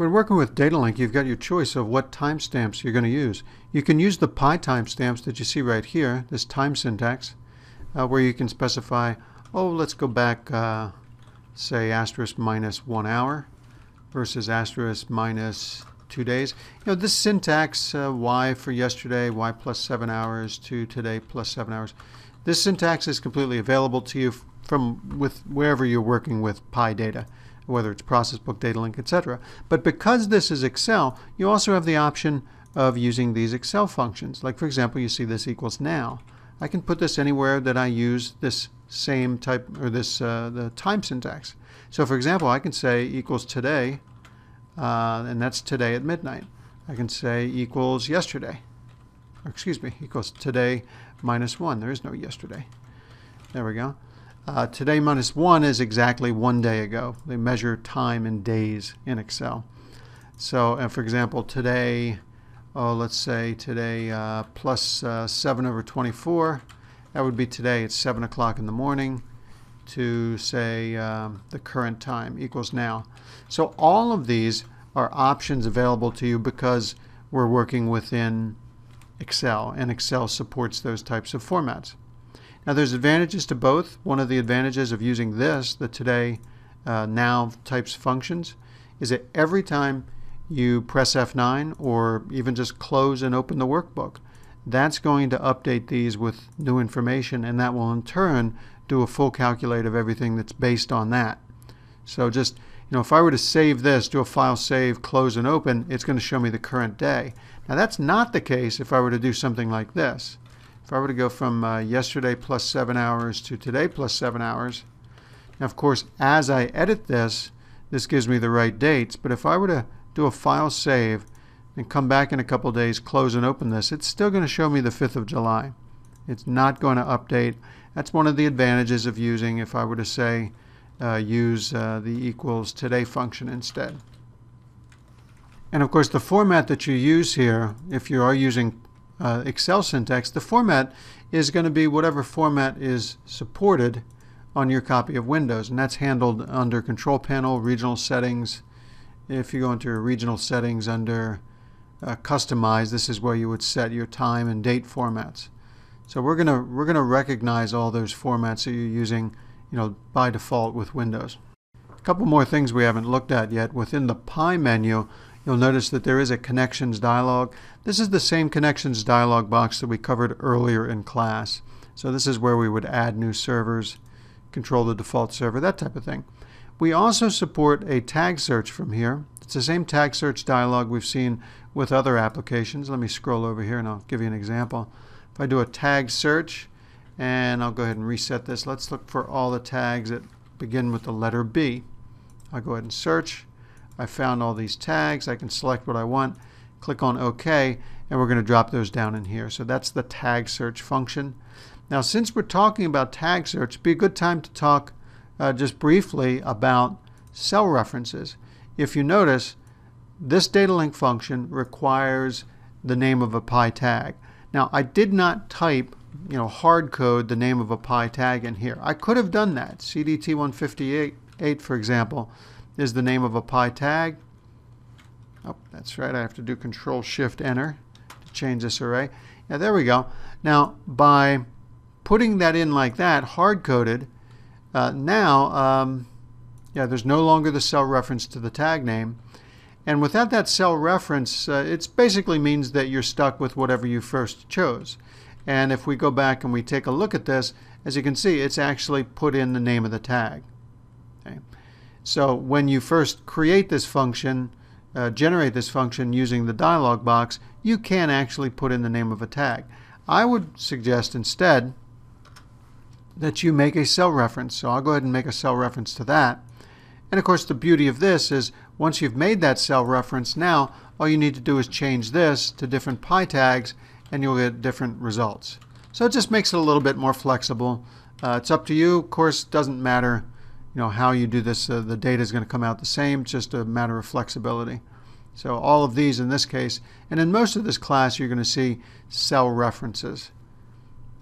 When working with DataLink, you've got your choice of what timestamps you're going to use. You can use the pi timestamps that you see right here, this time syntax, uh, where you can specify, oh, let's go back, uh, say, asterisk minus one hour versus asterisk minus two days. You know, this syntax, uh, y for yesterday, y plus seven hours to today plus seven hours, this syntax is completely available to you from with wherever you're working with pi data whether it's ProcessBook, data link, etc. But because this is Excel, you also have the option of using these Excel functions. Like for example, you see this equals now. I can put this anywhere that I use this same type or this uh, the time syntax. So for example, I can say equals today, uh, and that's today at midnight. I can say equals yesterday, or excuse me, equals today minus one. There is no yesterday. There we go. Uh, today minus one is exactly one day ago. They measure time in days in Excel. So, uh, for example, today, oh, let's say today uh, plus, uh, 7 over 24, that would be today. It's 7 o'clock in the morning to say um, the current time equals now. So all of these are options available to you because we're working within Excel, and Excel supports those types of formats. Now there's advantages to both. One of the advantages of using this, the today, uh, now types functions, is that every time you press F9 or even just close and open the workbook, that's going to update these with new information and that will in turn do a full calculate of everything that's based on that. So just, you know, if I were to save this, do a file save, close and open, it's going to show me the current day. Now that's not the case if I were to do something like this. If I were to go from uh, yesterday plus seven hours to today plus seven hours, now of course as I edit this, this gives me the right dates, but if I were to do a file save and come back in a couple days, close and open this, it's still going to show me the 5th of July. It's not going to update. That's one of the advantages of using, if I were to say, uh, use uh, the equals today function instead. And of course the format that you use here, if you are using uh, Excel syntax, the format is going to be whatever format is supported on your copy of Windows, and that's handled under Control Panel, Regional Settings. If you go into Regional Settings under uh, Customize, this is where you would set your time and date formats. So we're gonna we're gonna recognize all those formats that you're using, you know, by default with Windows. A couple more things we haven't looked at yet within the Pi menu you'll notice that there is a connections dialog. This is the same connections dialog box that we covered earlier in class. So this is where we would add new servers, control the default server, that type of thing. We also support a tag search from here. It's the same tag search dialog we've seen with other applications. Let me scroll over here and I'll give you an example. If I do a tag search, and I'll go ahead and reset this. Let's look for all the tags that begin with the letter B. I'll go ahead and search. I found all these tags. I can select what I want, click on OK, and we're going to drop those down in here. So that's the tag search function. Now, since we're talking about tag search, it'd be a good time to talk uh, just briefly about cell references. If you notice, this DataLink function requires the name of a pi tag. Now, I did not type, you know, hard code the name of a pi tag in here. I could have done that. CDT158, for example, is the name of a pi tag. Oh, that's right. I have to do Control Shift Enter to change this array. Yeah, there we go. Now, by putting that in like that, hard-coded, uh, now, um, yeah, there's no longer the cell reference to the tag name. And without that cell reference, uh, it basically means that you're stuck with whatever you first chose. And if we go back and we take a look at this, as you can see, it's actually put in the name of the tag. Okay. So when you first create this function, uh, generate this function using the dialog box, you can actually put in the name of a tag. I would suggest instead that you make a cell reference. So I'll go ahead and make a cell reference to that. And of course the beauty of this is once you've made that cell reference now, all you need to do is change this to different pi tags and you'll get different results. So it just makes it a little bit more flexible. Uh, it's up to you. Of course, doesn't matter you know how you do this uh, the data is going to come out the same it's just a matter of flexibility. So all of these in this case and in most of this class you're going to see cell references.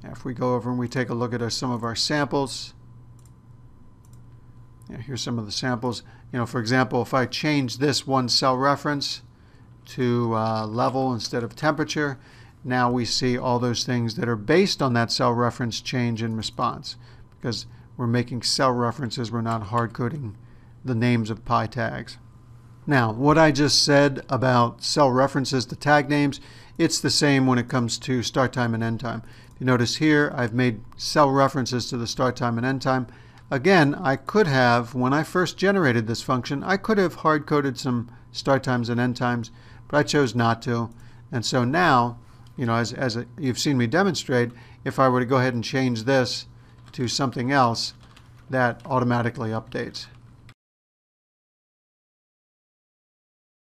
If we go over and we take a look at our, some of our samples Yeah, here's some of the samples. You know, for example, if I change this one cell reference to uh, level instead of temperature, now we see all those things that are based on that cell reference change in response. Because we're making cell references, we're not hard coding the names of pi tags. Now, what I just said about cell references to tag names, it's the same when it comes to start time and end time. You notice here, I've made cell references to the start time and end time. Again, I could have, when I first generated this function, I could have hard-coded some start times and end times, but I chose not to. And so now, you know, as, as a, you've seen me demonstrate, if I were to go ahead and change this to something else, that automatically updates.